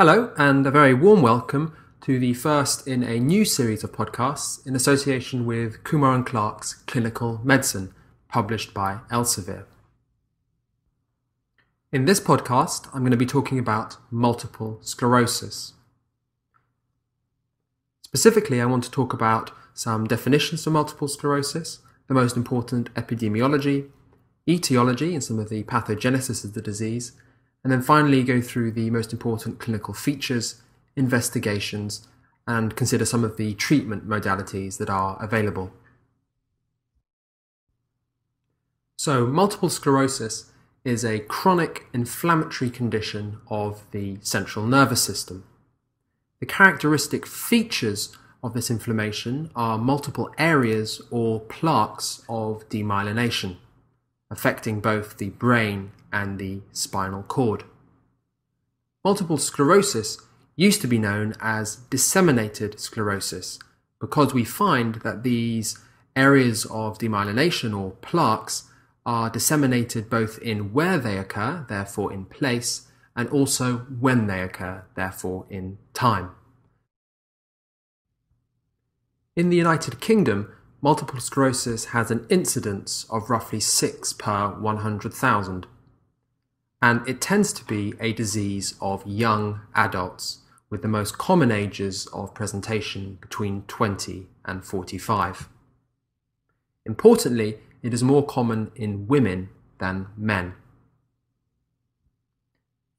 Hello, and a very warm welcome to the first in a new series of podcasts in association with Kumar and Clark's Clinical Medicine, published by Elsevier. In this podcast, I'm going to be talking about multiple sclerosis. Specifically, I want to talk about some definitions for multiple sclerosis, the most important epidemiology, etiology and some of the pathogenesis of the disease, and then finally go through the most important clinical features, investigations, and consider some of the treatment modalities that are available. So, multiple sclerosis is a chronic inflammatory condition of the central nervous system. The characteristic features of this inflammation are multiple areas or plaques of demyelination affecting both the brain and the spinal cord. Multiple sclerosis used to be known as disseminated sclerosis because we find that these areas of demyelination or plaques are disseminated both in where they occur, therefore in place, and also when they occur, therefore in time. In the United Kingdom, multiple sclerosis has an incidence of roughly 6 per 100,000. And it tends to be a disease of young adults, with the most common ages of presentation between 20 and 45. Importantly, it is more common in women than men.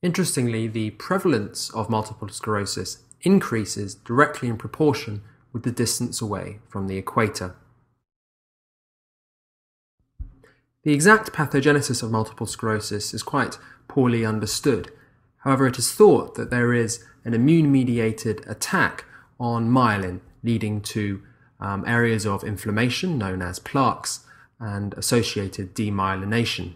Interestingly, the prevalence of multiple sclerosis increases directly in proportion with the distance away from the equator. The exact pathogenesis of multiple sclerosis is quite poorly understood. However, it is thought that there is an immune mediated attack on myelin, leading to um, areas of inflammation known as plaques and associated demyelination.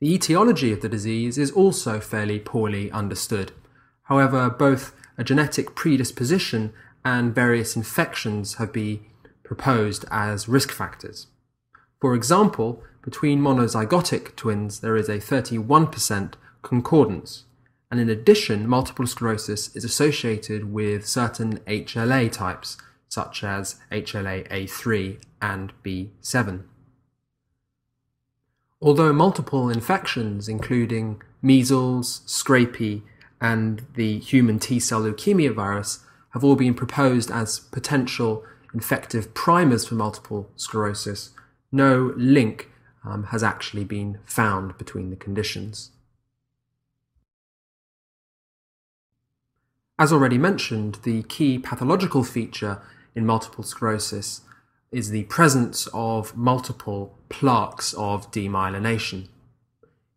The etiology of the disease is also fairly poorly understood. However, both a genetic predisposition and various infections have been proposed as risk factors. For example, between monozygotic twins there is a 31% concordance, and in addition, multiple sclerosis is associated with certain HLA types, such as HLA-A3 and B7. Although multiple infections, including measles, scrapie, and the human T cell leukemia virus, have all been proposed as potential infective primers for multiple sclerosis, no link um, has actually been found between the conditions. As already mentioned, the key pathological feature in multiple sclerosis is the presence of multiple plaques of demyelination.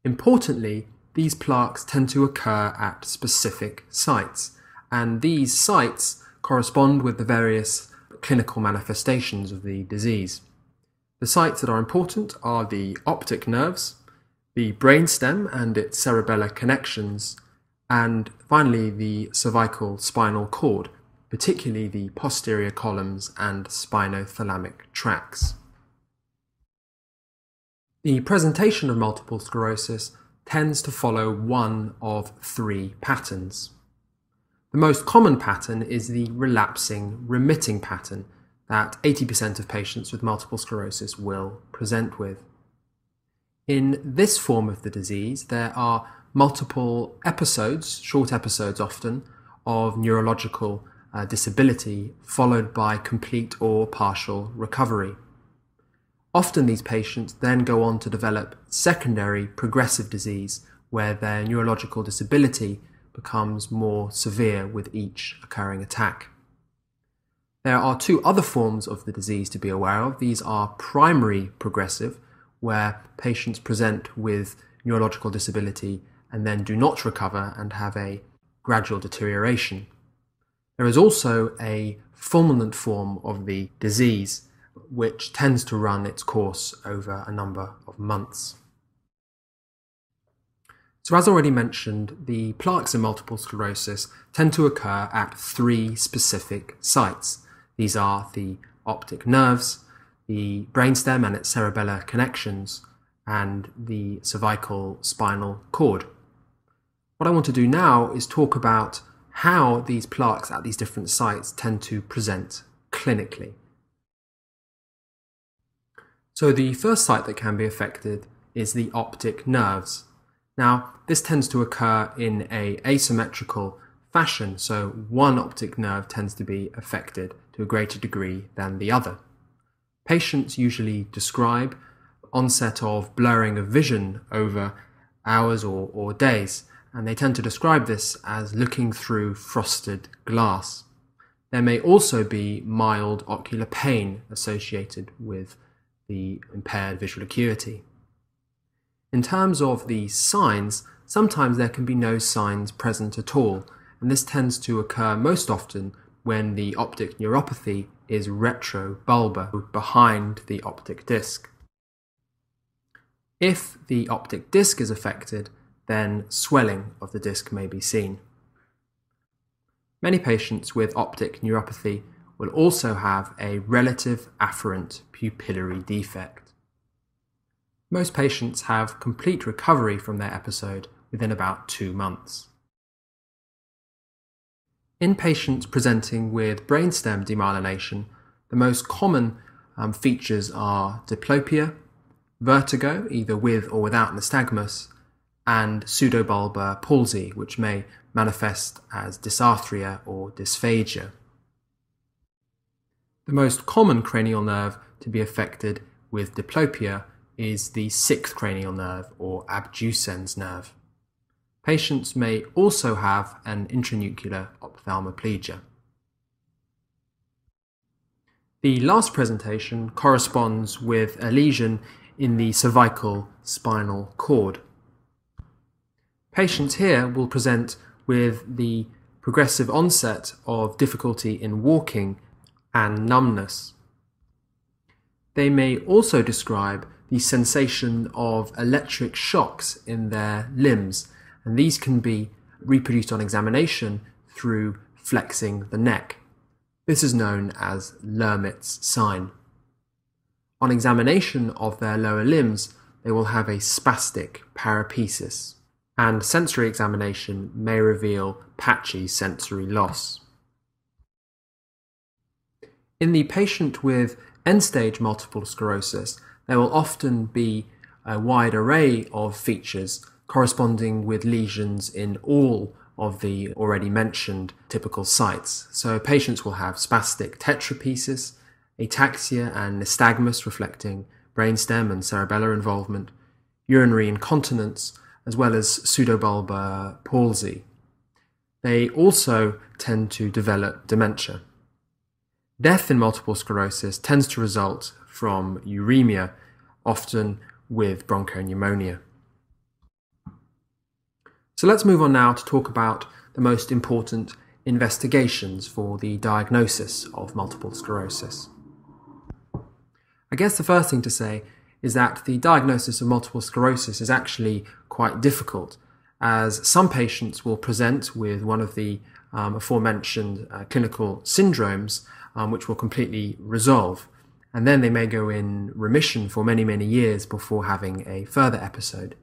Importantly, these plaques tend to occur at specific sites, and these sites correspond with the various clinical manifestations of the disease. The sites that are important are the optic nerves, the brainstem and its cerebellar connections, and finally the cervical spinal cord, particularly the posterior columns and spinothalamic tracts. The presentation of multiple sclerosis tends to follow one of three patterns. The most common pattern is the relapsing remitting pattern, that 80% of patients with multiple sclerosis will present with. In this form of the disease, there are multiple episodes, short episodes often, of neurological uh, disability followed by complete or partial recovery. Often these patients then go on to develop secondary progressive disease where their neurological disability becomes more severe with each occurring attack. There are two other forms of the disease to be aware of. These are primary progressive, where patients present with neurological disability and then do not recover and have a gradual deterioration. There is also a fulminant form of the disease, which tends to run its course over a number of months. So, as already mentioned, the plaques in multiple sclerosis tend to occur at three specific sites. These are the optic nerves, the brainstem and its cerebellar connections, and the cervical spinal cord. What I want to do now is talk about how these plaques at these different sites tend to present clinically. So the first site that can be affected is the optic nerves. Now, this tends to occur in a asymmetrical fashion, so one optic nerve tends to be affected to a greater degree than the other. Patients usually describe onset of blurring of vision over hours or, or days, and they tend to describe this as looking through frosted glass. There may also be mild ocular pain associated with the impaired visual acuity. In terms of the signs, sometimes there can be no signs present at all, and this tends to occur most often when the optic neuropathy is retrobulbar, behind the optic disc. If the optic disc is affected, then swelling of the disc may be seen. Many patients with optic neuropathy will also have a relative afferent pupillary defect. Most patients have complete recovery from their episode within about two months. In patients presenting with brainstem demyelination, the most common um, features are diplopia, vertigo, either with or without nystagmus, and pseudobulbar palsy, which may manifest as dysarthria or dysphagia. The most common cranial nerve to be affected with diplopia is the sixth cranial nerve or abducens nerve. Patients may also have an internuclear ophthalmoplegia. The last presentation corresponds with a lesion in the cervical spinal cord. Patients here will present with the progressive onset of difficulty in walking and numbness. They may also describe the sensation of electric shocks in their limbs, and these can be reproduced on examination through flexing the neck. This is known as Lhermitte's sign. On examination of their lower limbs, they will have a spastic paraparesis and sensory examination may reveal patchy sensory loss. In the patient with end stage multiple sclerosis, there will often be a wide array of features corresponding with lesions in all of the already mentioned typical sites. So patients will have spastic tetraparesis, ataxia and nystagmus reflecting brainstem and cerebellar involvement, urinary incontinence, as well as pseudobulbar palsy. They also tend to develop dementia. Death in multiple sclerosis tends to result from uremia, often with bronchopneumonia. So let's move on now to talk about the most important investigations for the diagnosis of multiple sclerosis. I guess the first thing to say is that the diagnosis of multiple sclerosis is actually quite difficult, as some patients will present with one of the um, aforementioned uh, clinical syndromes, um, which will completely resolve. And then they may go in remission for many, many years before having a further episode.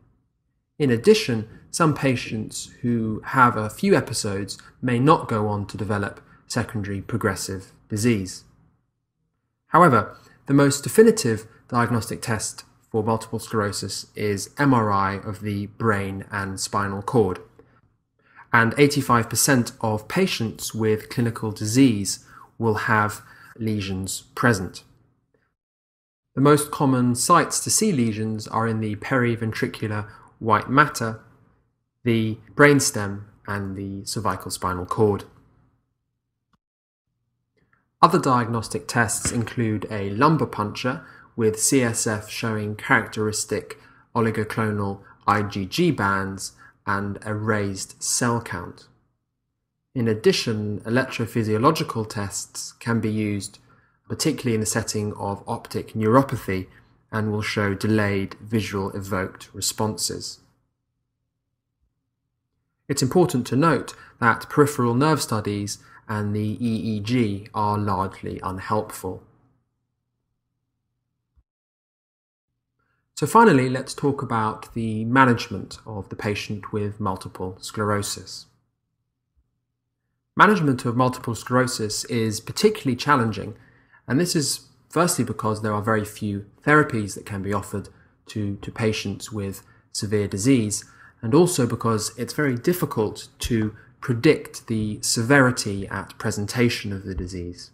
In addition, some patients who have a few episodes may not go on to develop secondary progressive disease. However, the most definitive diagnostic test for multiple sclerosis is MRI of the brain and spinal cord. And 85% of patients with clinical disease will have lesions present. The most common sites to see lesions are in the periventricular white matter, the brainstem, and the cervical spinal cord. Other diagnostic tests include a lumbar puncture with CSF showing characteristic oligoclonal IgG bands and a raised cell count. In addition, electrophysiological tests can be used, particularly in the setting of optic neuropathy, and will show delayed visual evoked responses. It's important to note that peripheral nerve studies and the EEG are largely unhelpful. So, finally, let's talk about the management of the patient with multiple sclerosis. Management of multiple sclerosis is particularly challenging, and this is firstly because there are very few therapies that can be offered to, to patients with severe disease, and also because it's very difficult to predict the severity at presentation of the disease.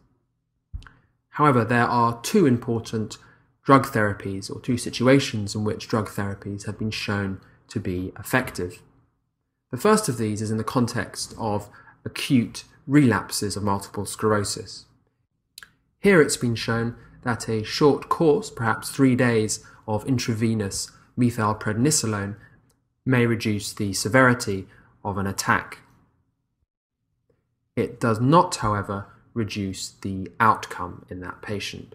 However, there are two important drug therapies or two situations in which drug therapies have been shown to be effective. The first of these is in the context of acute relapses of multiple sclerosis. Here it's been shown that a short course, perhaps three days, of intravenous methylprednisolone may reduce the severity of an attack. It does not, however, reduce the outcome in that patient.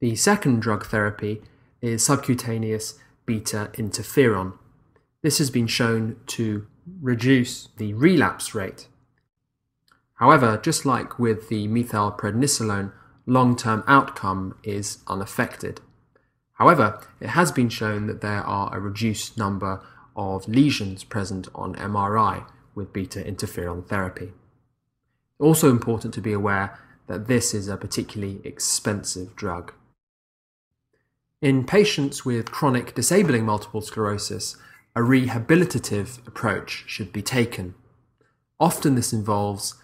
The second drug therapy is subcutaneous beta interferon. This has been shown to reduce the relapse rate. However, just like with the methylprednisolone, long-term outcome is unaffected. However, it has been shown that there are a reduced number of lesions present on MRI with beta interferon therapy. Also important to be aware that this is a particularly expensive drug. In patients with chronic disabling multiple sclerosis, a rehabilitative approach should be taken. Often this involves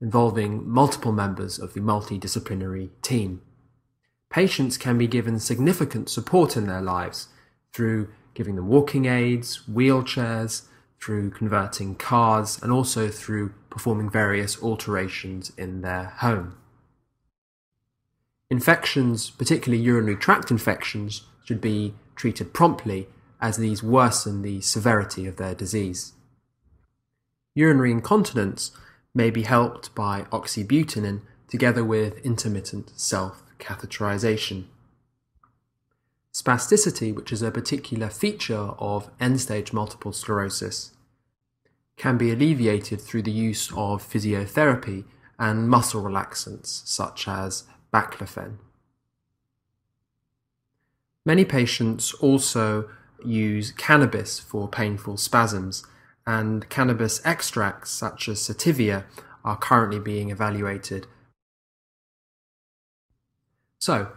involving multiple members of the multidisciplinary team. Patients can be given significant support in their lives through giving them walking aids, wheelchairs, through converting cars, and also through performing various alterations in their home. Infections, particularly urinary tract infections, should be treated promptly as these worsen the severity of their disease. Urinary incontinence may be helped by oxybutynin together with intermittent self catheterization. Spasticity, which is a particular feature of end stage multiple sclerosis, can be alleviated through the use of physiotherapy and muscle relaxants such as baclofen. Many patients also use cannabis for painful spasms, and cannabis extracts such as Sativex are currently being evaluated. So,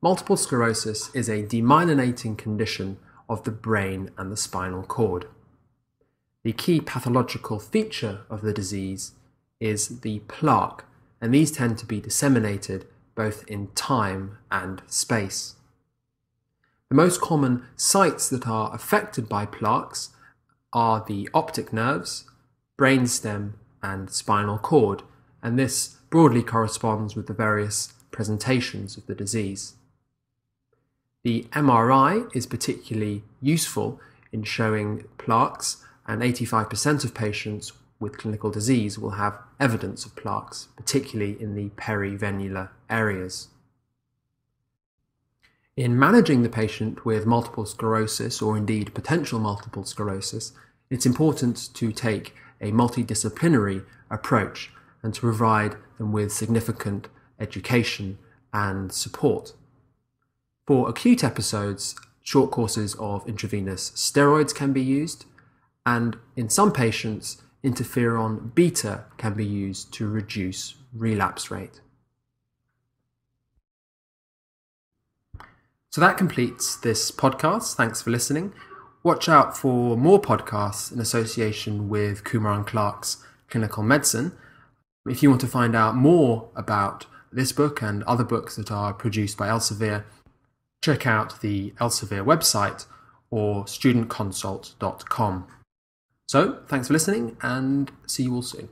multiple sclerosis is a demyelinating condition of the brain and the spinal cord. The key pathological feature of the disease is the plaque, and these tend to be disseminated both in time and space. The most common sites that are affected by plaques are the optic nerves, brainstem, and spinal cord, and this broadly corresponds with the various presentations of the disease. The MRI is particularly useful in showing plaques, and 85% of patients with clinical disease will have evidence of plaques, particularly in the perivenular areas. In managing the patient with multiple sclerosis or indeed potential multiple sclerosis, it's important to take a multidisciplinary approach and to provide them with significant education and support. For acute episodes, short courses of intravenous steroids can be used, and in some patients, interferon beta can be used to reduce relapse rate. So that completes this podcast. Thanks for listening. Watch out for more podcasts in association with Kumar and Clark's clinical medicine. If you want to find out more about this book and other books that are produced by Elsevier, check out the Elsevier website or studentconsult.com. So, thanks for listening and see you all soon.